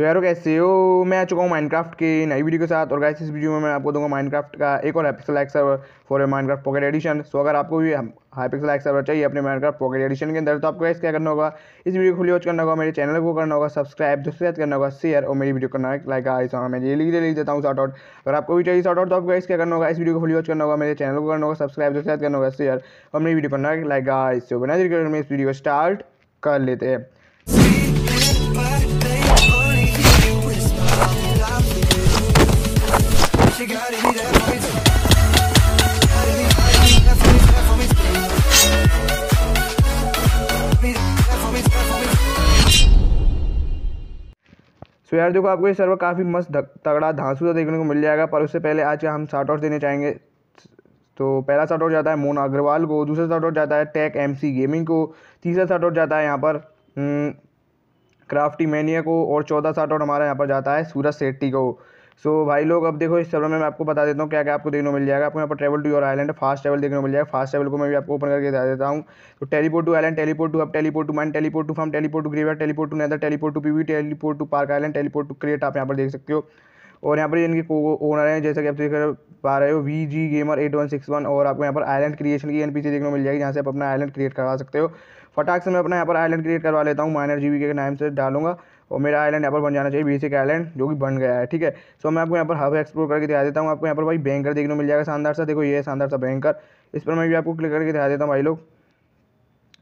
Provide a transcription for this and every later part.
तो यारो कैसे हो? मैं आ चुका हूँ माइनक्राफ्ट की नई वीडियो के साथ और कैसे इस वीडियो में मैं आपको दूँगा माइनक्राफ्ट का एक और Hypixel like server for Minecraft pocket edition so अगर आपको भी हाईपिक्सल लाइक सर्वर चाहिए अपने माइनक्राफ्ट पॉकेट एडिशन के अंदर तो आपको गाइस क्या करना होगा? इस वीडियो को खुली वॉच करना होगा, मेरे चैनल को करना होगा सब्सक्राइब दूसरे साथ करना होगा शेयर और मेरी वीडियो करना लाइक आइस मैं ये लिख लिख देता हूँ शॉर्ट आउट अगर आपको भी चाहिए शॉर्ट आउट तो आपको गाइस क्या करना होगा? इस वीडियो को खुली वॉच करना होगा, मेरे चैनल को करना होगा सब्सक्राइब दूसरे साथ करना होगा शेयर और मेरी वीडियो करना लाइक आइस तो बिना इस वीडियो को स्टार्ट कर लेते हैं. यार देखो आपको ये सर्वर काफ़ी मस्त तगड़ा धांसू देखने को मिल जाएगा पर उससे पहले आज हम शार्ट आउट देने चाहेंगे तो पहला शार्ट आउट जाता है मोना अग्रवाल को दूसरा शार्ट आउट जाता है टेक एमसी गेमिंग को तीसरा शार्ट आउट जाता है यहाँ पर हम्म, क्राफ्टी मैनिया को और चौथा शार्ट आउट हमारा यहाँ पर जाता है सूरज सेट्टी को। सो so, भाई लोग अब देखो इस सर्वर में मैं आपको बता देता हूँ क्या क्या आपको देखने को मिल जाएगा। आपको यहाँ पर travel to your island fast travel देखने को मिल जाएगा। फास्ट ट्रेवल को मैं भी आपको ओपन करके बता देता हूँ। तो teleport to island teleport to hub teleport to mine teleport to farm teleport to gravier teleport to nether teleport to PV teleport to park island teleport to create आप यहाँ पर देख सकते हो। और यहाँ पर इनके ओनर हैं जैसे कि आप देख पा रहे हो V G gamer eight one six one और आपको यहाँ पर आइलैंड क्रिएशन की एन पी सी देखने को मिल जाएगी जहाँ से आप अपना आइलैंड क्रिएट करवा सकते हो। फटाक से मैं अपना यहाँ पर आइलैंड क्रिएट करवा लेता हूँ माइनर जीवी के नाम से डालूँगा। और मेरा आइलैंड यहाँ पर बन जाना चाहिए बेसिक आइलैंड जो कि बन गया है, ठीक है? सो मैं आपको यहाँ पर हब एक्सप्लोर करके दिखा देता हूँ, आपको यहाँ पर भाई बैंकर देखने को मिल जाएगा, शानदार सा, देखो ये शानदार सा बैंकर इस पर मैं भी आपको क्लिक करके दिखा देता हूँ भाई लोग।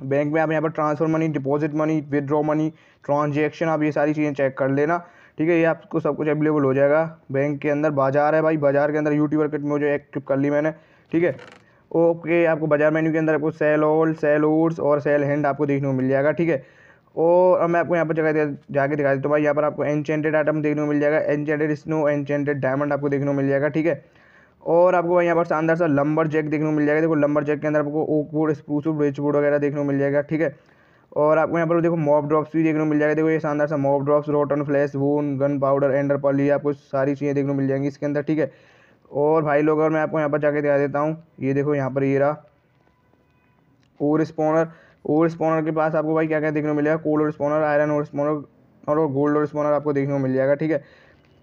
बैंक में आप यहाँ पर transfer money deposit money withdraw money transaction आप ये सारी चीज़ें चेक कर लेना, ठीक है? ये आपको सब कुछ अवेलेबल हो जाएगा। बैंक के अंदर बाज़ार है भाई, बाज़ार के अंदर यूट्यूबर किट मुझे एक्टिव कर ली मैंने, ठीक है? ओके आपको बाज़ार मेन्यू के अंदर आपको सेल ओल्ड सेल ओड्स और सेल हैंड आपको देखने को मिल जाएगा, ठीक है? और अब मैं आपको यहाँ पर जगह जाके दिखा देता हूँ। भाई यहाँ पर आपको एनचेंटेड आइटम देखने को मिल जाएगा। एनचेंटेड स्नो एनचेंटेड डायमंड आपको देखने को मिल जाएगा, ठीक है? और आपको भाई यहाँ पर शानदार सा लंबर जैक देखने को मिल जाएगा। देखो लंबर जैक के अंदर आपको ओक वुड स्प्रूस वुड वगैरह देखने को मिल जाएगा, ठीक है? और आपको यहाँ पर देखो मॉब ड्रॉप्स भी देखने को मिल जाएगा। देखो ये शानदार सा mob drops rotten flesh bone gunpowder ender pearl ये आपको सारी चीज़ें देखने को मिल जाएँगी इसके अंदर, ठीक है? और भाई लोग, और मैं आपको यहाँ पर जाके दिखा देता हूँ। ये देखो यहाँ पर ये रहा। और स्पॉनर और स्पॉनर के पास आपको भाई क्या क्या देखने को मिलेगा? कोल्ड और स्पॉनर आयरन और स्पॉनर और गोल्ड और स्पॉनर आपको देखने को मिल जाएगा, ठीक है?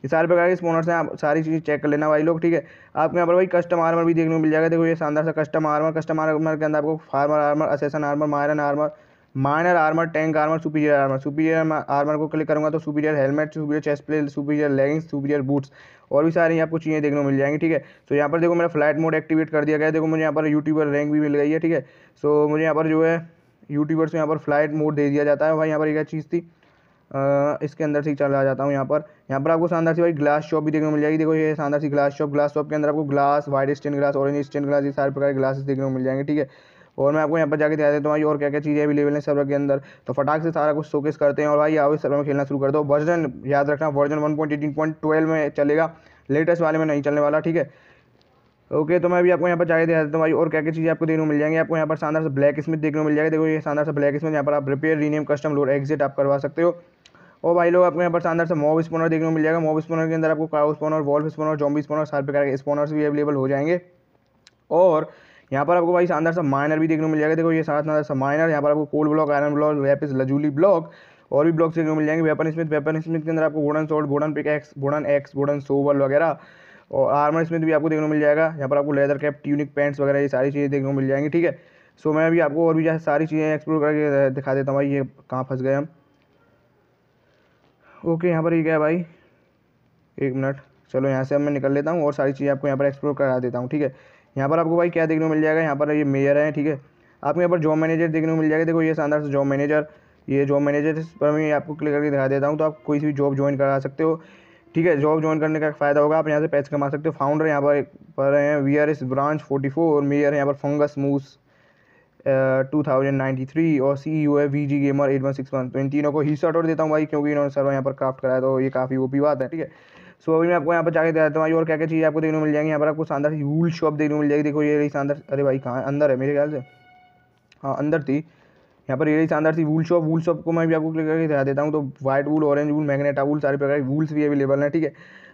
ये सारे प्रकार के स्पॉनर्स हैं, आप सारी चीज़ चेक कर लेना भाई लोग, ठीक है? आपके यहाँ पर भाई कस्टम आर्मर भी देखने को मिल जाएगा। देखो ये शानदार सा कस्टम आर्मर कस्टम आर्मर के अंदर आपको farmer armour assassin armour Myron armour miner armour tank armour superior armour superior armour को क्लिक करूँगा तो superior helmet superior chest plate superior leggings superior boots और भी सारी आपको चीज़ें देखने को मिल जाएँगी, ठीक है? तो यहाँ पर देखो मेरा फ़्लाइट मोड एक्टिवेट कर दिया गया है। देखो मुझे यहाँ पर यूट्यूबर रैंक भी मिल गई है, ठीक है? सो मुझे यहाँ पर जो है यूट्यूबर से यहाँ पर फ़्लाइट मोड दे दिया जाता है। भाई, यहाँ पर एक चीज़ थी इसके अंदर से ही चला जाता हूँ यहाँ पर। यहाँ पर आपको शानदार सी भाई ग्लास शॉप भी देखने को मिल जाएगी। देखो, ये शानदार सी ग्लास शॉप ग्लास शॉप के अंदर आपको glass white stained glass orange stained glass ये सारे प्रकार के ग्लासेस देखने को मिल जाएँगे, ठीक है? और मैं आपको यहाँ पर जाके दिखा देता हूँ और क्या क्या चीज़ें अवेलेबल हैं सर्वर के अंदर। तो फटाक से सारा कुछ शोकेस करते हैं और भाई, आओ इस सर्वर में खेलना शुरू कर दो। वर्जन याद रखना वर्जन वन में चलेगा। लेटेस्ट वाले में नहीं चलने वाला, ठीक है? ओके तो मैं भी आपको यहाँ पर जाके दिखा देता हूँ भाई और क्या क्या चीज़ें आपको देखने को मिल जाएँगी? आपको यहाँ पर शानदार से ब्लैक स्मिथ देखने को मिल जाएगा। देखो, ये शानदार से ब्लैक स्मिथ यहाँ पर आप repair rename custom load exit आप करवा सकते हो। और भाई लोग, आपको यहाँ पर शानदार से मॉब स्पोनर देखने को मिल जाएगा। मॉब स्पोनर के अंदर आपको cow spawner wolf spawner zombie spawner सारे प्रकार के स्पोनर्स भी अवेलेबल हो जाएँगे। और यहाँ पर आपको भाई शानदार सा माइनर भी देखने को मिल जाएगा। देखो, ये शानदार सा माइनर यहाँ पर आपको gold block iron block lapis lazuli और भी ब्लॉक्स देखने को मिल जाएँगे। वेपन स्मिथ वेपन स्मिथ के अंदर आपको wooden sword wooden pickaxe wooden axe wooden shovel वगैरह। और आर्मर स्मिथ भी आपको देखने को मिल जाएगा। यहाँ पर आपको लेदर कैप ट्यूनिक पैंट्स वगैरह ये सारी चीज़ें देखने को मिल जाएँगी, ठीक है? सो मैं भी आपको और भी जैसे सारी चीज़ें एक्सप्लोर करके दिखा देता हूँ भाई, ये कहाँ फंस गए हम। ओके यहाँ पर ये क्या है भाई? एक मिनट, चलो यहाँ से अब मैं निकल लेता हूँ और सारी चीज़ें आपको यहाँ पर एक्सप्लोर करा देता हूँ, ठीक है? यहाँ पर आपको भाई क्या देखने को मिल जाएगा? यहाँ पर ये मेयर है, ठीक है? आपको यहाँ पर जॉब मैनेजर देखने को मिल जाएगा। देखो, ये शानदार से जॉब मैनेजर ये जॉब मैनेजर पर मैं आपको क्लिक करके दिखा देता हूँ तो आप कोई भी जॉब ज्वाइन करा सकते हो। ठीक है जॉब ज्वाइन करने का फ़ायदा होगा, आप यहाँ से पैसे कमा सकते हो। फाउंडर यहाँ पर पर हैं वी आर इस ब्रांच फोर्टी फोर मेयर यहाँ पर fungus moose two thousand ninety three और सी यू है V G gamer eight one six one तो इन तीनों को ही शॉर्ट आउट देता हूँ भाई, क्योंकि इन्होंने सर्वर यहाँ पर क्राफ्ट कराया तो ये काफ़ी ओपी बात है, ठीक है। सो अभी मैं आपको यहाँ पर जाके देता हूँ और क्या क्या चीज़ें आपको देखने को मिल जाएँगी। यहाँ पर आपको शानदार वूल शॉप देखने को मिल जाएगी। देखो ये रही शानदार, अरे भाई कहाँ अंदर है, मेरे ख्याल से। हाँ अंदर थी। यहाँ पर ये रही शानदार सी वूल शॉप वूल शॉप को मैं भी आपको क्लिक करके दिखा देता हूँ। तो white wool orange wool magenta wool सारे प्रकार के वूल्स भी अवेलेबल हैं, ठीक है?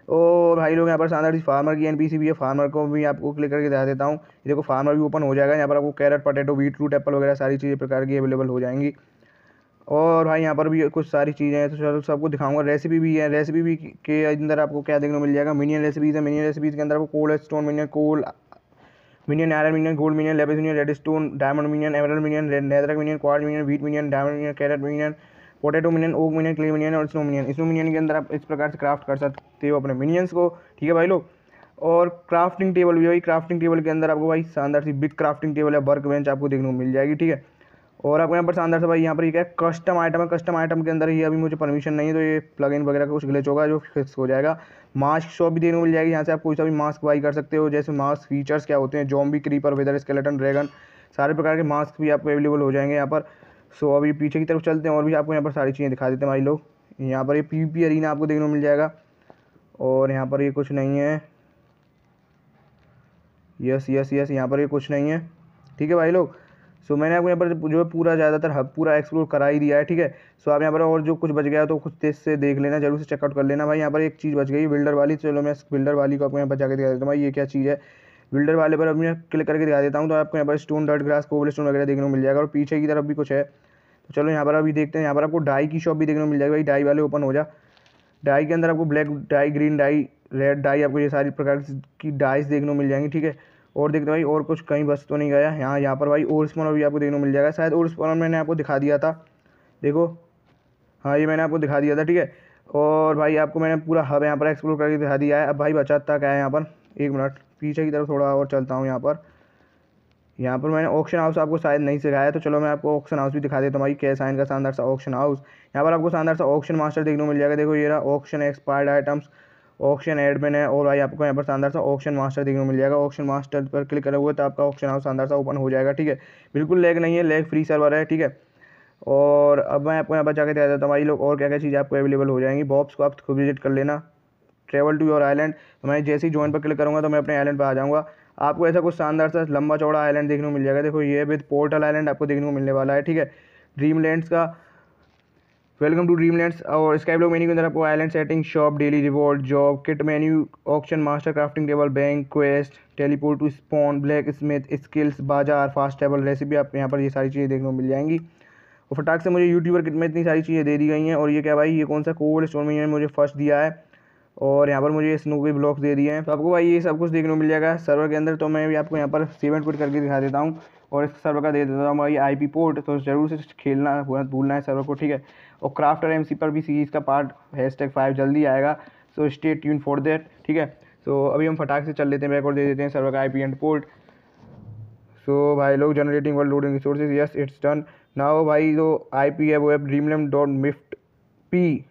और भाई लोग, यहाँ पर शानदार सी फार्मर की एनपीसी भी है। फार्मर को भी आपको क्लिक करके दिखा देता हूँ। देखो फार्मर भी ओपन हो जाएगा। यहाँ पर आपको carrot potato beetroot apple वगैरह सारी चीज़ें प्रकार की अवेलेबल हो जाएँगी। और भाई यहाँ पर भी कुछ सारी चीज़ें हैं तो चलो सबको दिखाऊँगा। रेसिपी भी है। रेसिपी भी के अंदर आपको क्या देखने को मिल जाएगा? मिनियन रेसिपीज़ है। मिनियन रेसिपीज़ के अंदर आपको cobblestone minion coal minion iron minion gold minion lapis minion redstone diamond minion emerald minion netherrack minion quartz minion wheat minion diamond minion carrot minion potato minion oak minion clay minion और snow minion snow minion के अंदर आप इस प्रकार से craft कर सकते हो अपने मिनियंस को। ठीक है भाई लोग? और क्राफ्टिंग टेबल भी भाई। क्राफ्टिंग टेबल के अंदर आपको भाई शानदार सी बिग क्राफ्टिंग टेबल है वर्क बेंच आपको देखने को मिल जाएगी। ठीक है? और आपको यहाँ पर शानदार से भाई यहाँ पर ये क्या है कस्टम आइटम है कस्टम आइटम के अंदर ये अभी मुझे परमिशन नहीं है तो ये प्लग इन वगैरह का कुछ ग्लिच होगा जो फिक्स हो जाएगा। मास्क शॉप भी देखने को मिल जाएगी, यहाँ से आप कोई सा भी मास्क बाई कर सकते हो, जैसे मास्क फीचर्स क्या होते हैं zombie creeper wither skeleton dragon सारे प्रकार के मास्क भी आपको अवेलेबल हो जाएँगे यहाँ पर। सो अभी पीछे की तरफ़ चलते हैं और भी आपको यहाँ पर सारी चीज़ें दिखा देते हैं भाई लोग। यहाँ पर ये पी पी अरीना आपको देखने को मिल जाएगा। और यहाँ पर ये कुछ नहीं है। यस यस यस यहाँ पर ये कुछ नहीं है। ठीक है भाई लोग? सो मैंने आपको यहाँ पर जो है पूरा ज़्यादातर हब, पूरा एक्सप्लोर करा ही दिया है, ठीक है? सो आप यहाँ पर और जो कुछ बच गया तो कुछ तेज से देख लेना, ज़रूर से चेकआउट कर लेना। भाई, यहाँ पर एक चीज़ बच गई बिल्डर वाली। चलो, मैं बिल्डर वाली को आपको यहाँ पर जाकर दिखा देता हूँ। भाई, ये क्या चीज़ है? बिल्डर वाले पर अब मैं क्लिक करके दिखा देता हूँ तो आपको यहाँ पर stone dirt grass cobblestone वगैरह देखने को मिल जाएगा, और पीछे की तरफ़ भी कुछ है। तो चलो, यहाँ पर अभी देखते हैं, यहाँ पर आपको डाई की शॉप भी देखने को मिल जाएगी। भाई डाई वाले ओपन हो जा। डाई के अंदर आपको black dye green dye red dye आपको ये सारी प्रकार की डाइस देखने को मिल जाएँगी, ठीक है? और देखते भाई, और कुछ कहीं बस तो नहीं गया। यहाँ यहाँ पर भाई, और स्पॉनर भी आपको देखने को मिल जाएगा। शायद और स्पॉनर मैंने आपको दिखा दिया था। देखो। हाँ ये मैंने आपको दिखा दिया था, ठीक है? और भाई, आपको मैंने पूरा हब यहाँ पर एक्सप्लोर करके दिखा दिया है। अब भाई बचाता क्या है यहाँ पर। एक मिनट, पीछे की तरफ़ थोड़ा और चलता हूँ यहाँ पर। यहाँ पर मैंने ऑक्शन हाउस आपको शायद नहीं सिखाया तो चलो मैं आपको ऑक्शन हाउस भी दिखा देता हूँ भाई कैसा इनका शानदार सा ऑक्शन हाउस यहाँ पर आपको शानदार सा ऑक्शन मास्टर देखने को मिल जाएगा। देखो, ये रहा auction expired items auction admin है और भाई आपको यहाँ पर शानदार सा ऑक्शन मास्टर देखने को मिल जाएगा। ऑक्शन मास्टर पर क्लिक करोगे तो आपका ऑक्शन हाउस शानदार सा ओपन हो जाएगा, ठीक है? बिल्कुल लेग नहीं है, लेग फ्री सर्वर है, ठीक है? और अब मैं आपको यहाँ पर जाकर दिखा देता हूँ भाई लोग, और क्या क्या चीज़ें आपको अवेलेबल हो जाएँगी। बॉब्स को आप खुद विज़िट कर लेना। Travel to your island. तो मैं जैसे ही ज्वाइन पर क्लिक करूँगा तो मैं अपने आइलैंड पर आ जाऊँगा। आपको ऐसा कुछ शानदार सा लंबा चौड़ा आइलैंड देखने को मिल जाएगा। देखो, ये विद पोर्टल आइलैंड आपको देखने को मिलने वाला है, ठीक है? ड्रीम लैंड्स का वेलकम टू ड्रीम लैंड्स और स्काई ब्लॉक मेन्यू के अंदर आपको island setting shop daily reward job kit menu option master crafting table bank quest teleport to spawn blacksmith skills bazaar fast table recipe आप यहाँ पर ये सारी चीज़ें देखने को मिल जाएँगी। और फटाक से मुझे यूट्यूबर किट में इतनी सारी चीज़ें दे दी गई हैं। और ये क्या भाई, ये कौन सा कोल्ड स्टोर में मुझे फ़र्स्ट दिया है। और यहाँ पर मुझे स्नो के ब्लॉक्स दे दिए हैं। तो आपको भाई ये सब कुछ देखने को मिल जाएगा सर्वर के अंदर। तो मैं भी आपको यहाँ पर सीमेंट पुट करके दिखा देता हूँ और इस सर्वर का दे देता हूँ भाई आई पी पोर्ट तो ज़रूर से खेलना, भूलना है सर्वर को, ठीक है? और क्राफ्टर एमसी पर भी सीरीज़ का पार्ट हैश टैग फाइव जल्दी आएगा। So stay tune for that ठीक है? सो अभी हम फटाक से चल लेते हैं बैक और दे देते हैं सर्वर का I P and port so भाई लोग generating world loading resources yes it's done now भाई जो आई पी है, वो है dreamland dot myftp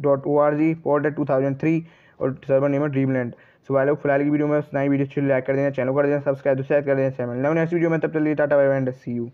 dot O R G for date two thousand three और सर्वर नेम है ड्रीमलैंड। सो लोग, फ़िलहाल की वीडियो में नई वीडियो अच्छी लाइक कर देना चैनल कर देना सब्सक्राइब तो शेयर कर देना चैनल नव नेक्स्ट वीडियो में, तब चलिए टाटा बाय एंड सी यू।